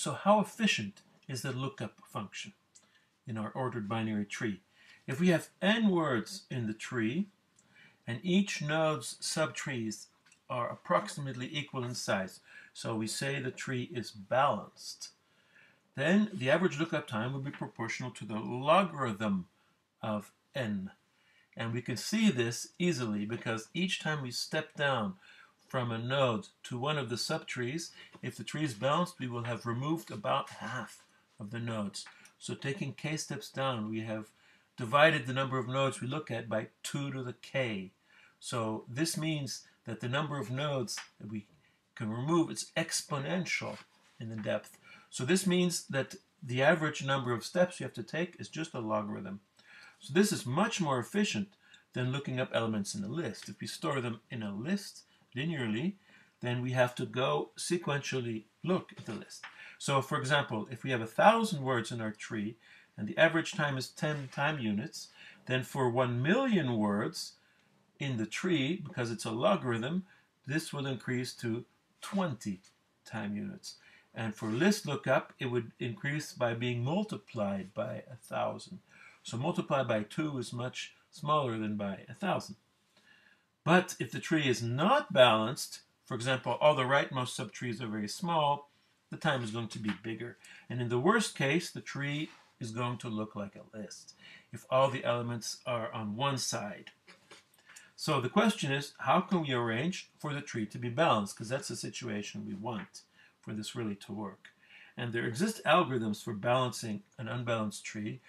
So how efficient is the lookup function in our ordered binary tree? If we have n words in the tree, and each node's subtrees are approximately equal in size, so we say the tree is balanced, then the average lookup time would be proportional to the logarithm of n. And we can see this easily because each time we step down from a node to one of the subtrees, if the tree is balanced, we will have removed about half of the nodes. So taking k steps down, we have divided the number of nodes we look at by 2 to the k. So this means that the number of nodes that we can remove is exponential in the depth. So this means that the average number of steps you have to take is just a logarithm. So this is much more efficient than looking up elements in a list. If we store them in a list linearly, then we have to go sequentially look at the list. So for example, if we have a thousand words in our tree and the average time is 10 time units, then for 1 million words, in the tree, because it's a logarithm, this will increase to 20 time units. And for list lookup, it would increase by being multiplied by a thousand. So multiplied by 2 is much smaller than by a thousand. But if the tree is not balanced, for example, all the rightmost subtrees are very small, the time is going to be bigger. And in the worst case, the tree is going to look like a list if all the elements are on one side. So the question is, how can we arrange for the tree to be balanced? Because that's the situation we want for this really to work. And there exist algorithms for balancing an unbalanced tree,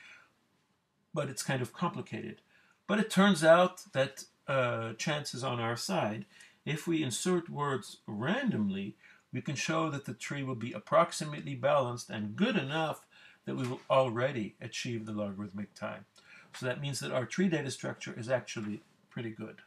but it's kind of complicated. But it turns out that uh, chance on our side. If we insert words randomly, we can show that the tree will be approximately balanced and good enough that we will already achieve the logarithmic time. So that means that our tree data structure is actually pretty good.